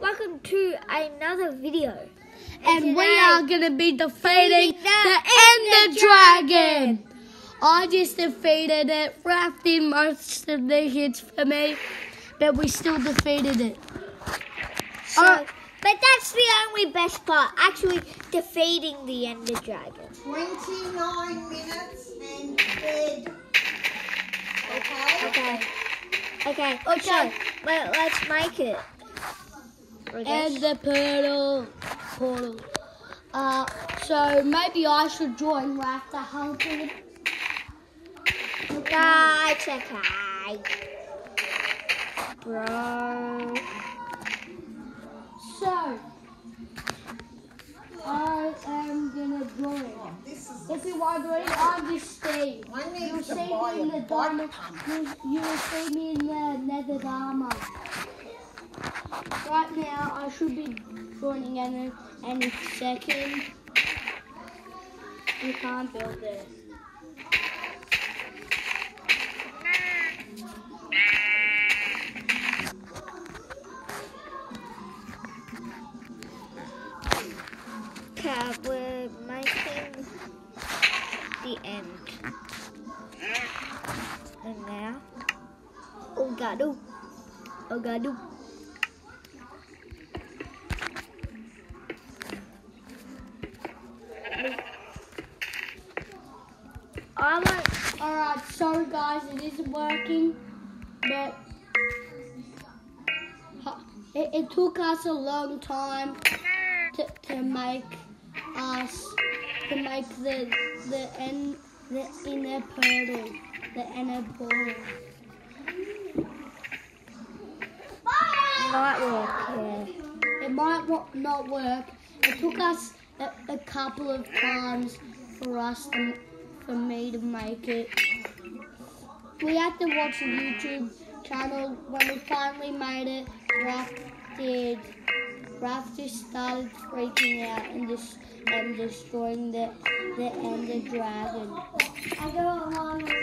welcome to another video. And we today- are gonna be defeating Defeating the the Ender Dragon. I just defeated it. Raph did most of the hits for me, but we still defeated it. So, Uh, but that's the only best part, actually defeating the Ender Dragon. 29 minutes and bed. Okay? Okay. Okay. Okay. So, well, let's make it. And the portal. Portal. Uh, so maybe I should join Raph the hunting. That's okay. Bro. So, I am gonna join. This is. If you're wondering, I'm just Steve. You'll see me in the diamond. You, you will see me in the nether armor. Right now, I should be joining any any second. You can't build this. Okay, we're making the end. And now, oh god, oh, oh god, oh. I want, Alright, sorry guys, it isn't working, but it, it took us a long time to, to make us to make the the end the Ender portal, the Ender portal. might work, yeah. It might not work. It took us a, a couple of times for us to, for me to make it. We had to watch a YouTube channel. When we finally made it, Raph did. Raph just started freaking out and just and destroying the the Ender Dragon. I don't want to.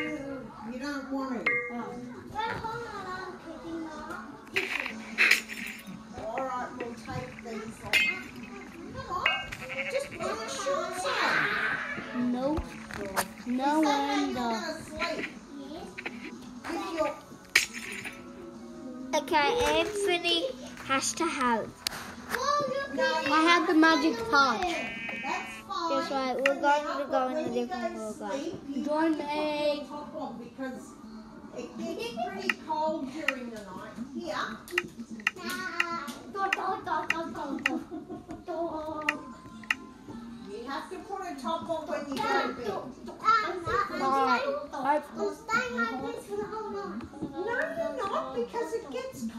You don't want to. Oh. Alright, we'll take these off. Come on. Just put on shorts on. Nope. No Is that Okay, Anthony has to have. I have the magic touch. That's right, We're going to go in a different world, guys. Sleep, you Join put me. the top on because it gets pretty cold during the night. Yeah. You have to put a top on when you go to bed. Alright. No, you're not because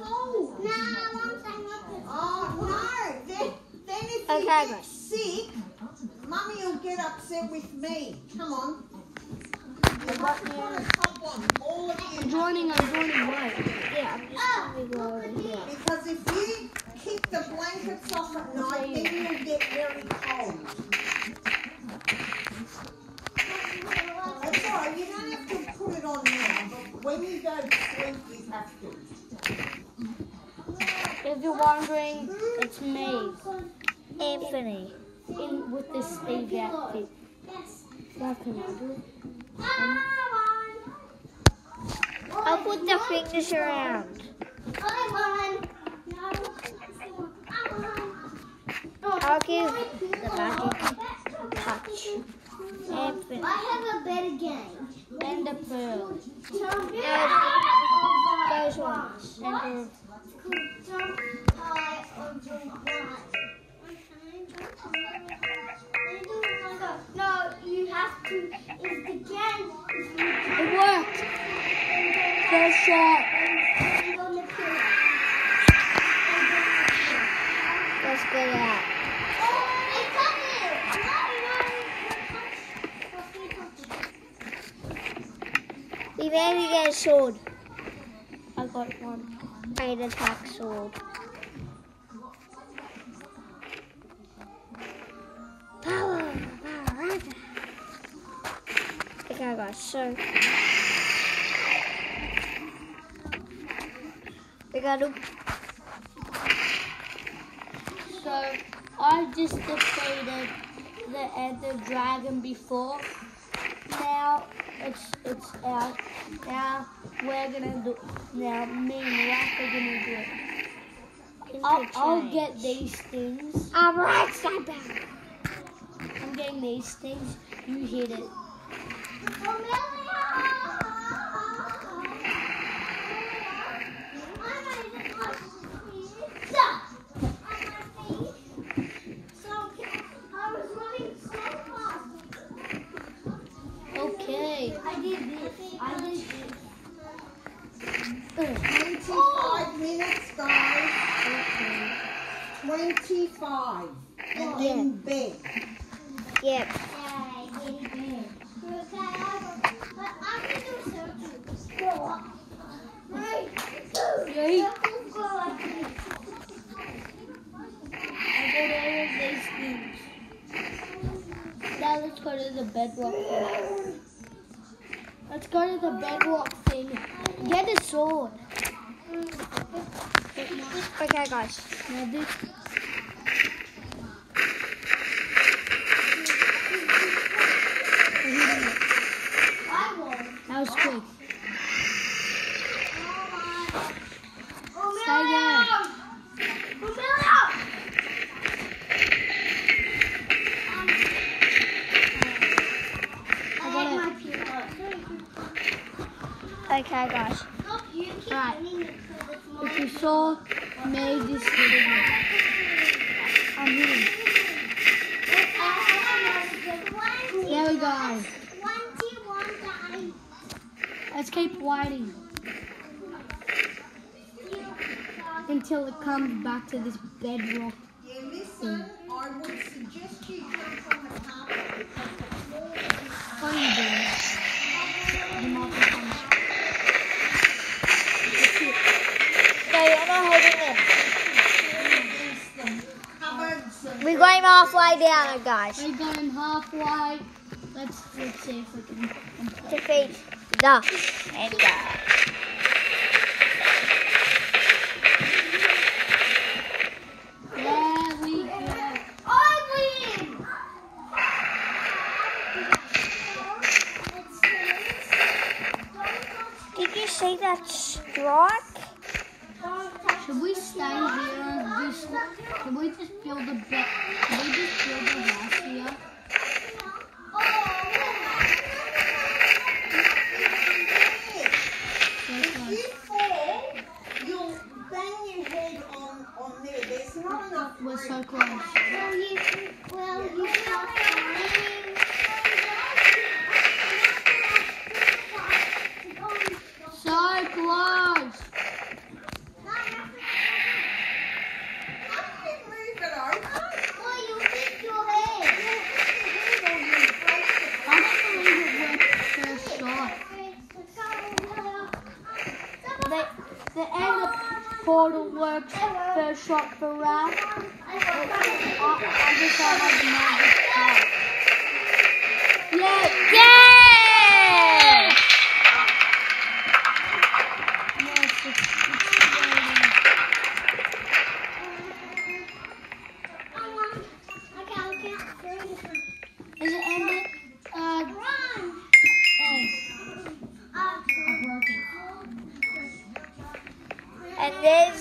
it gets cold. Oh no! Then, then if you get guys. sick, Mummy will get upset with me. Come on. You have to put a top on, all of I'm joining, I'm joining, wait. Yeah, I'm just going to go. Because if you keep the blankets off at night, then you'll get very cold. That's all right. You don't have to put it on now, but when you go to sleep, you have to. Wondering, it's me Anthony. in with this Steve outfit. What can I do? I'll put the fingers around. I'll give the magic touch. Anthony. I have a better game. And the pearl. No, those ones. And Jump No, you have to. If the game it worked. First shot. Let's get out. I. We maybe get a sword. I got one. Great attack sword. Guys, so. We gotta I just defeated the Ender Dragon before. Now it's it's out. Now we're gonna do. Now me and Raph are gonna do it. I'll, I'll get these things. I'm right side back. I'm getting these things. You hit it. 25 minutes, guys. 25. And then bed. Yep. Yay. I got all of these things. Now let's go to the bedrock thing. Let's go to the bedrock thing. Get a sword. Okay, guys. Now this. That was quick. Okay, guys. Right. If you saw me hitting it. I'm hitting. There we go. Let's keep waiting until it comes back to this bedrock. Listen, I would suggest you on the We're going halfway down, guys. We're going halfway. Let's let's see if we can. Defeat the Ender. There we go. Did you see that strike? Here can we just build a bed? Can we just build a house here? if you fall, you'll bang your head on, on there. There's not enough We're room. so close. So close. How can you move it over? I don't believe it worked first shot. The, the end of portal works first shot for Ralph. Oh, I, I just thought I'd magic shot. Yeah,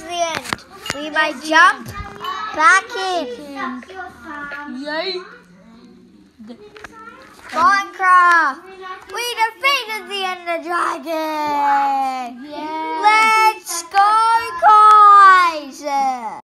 the end. We might jump back in. Yay! Minecraft! We defeated the Ender Dragon! Yes. Let's go, guys!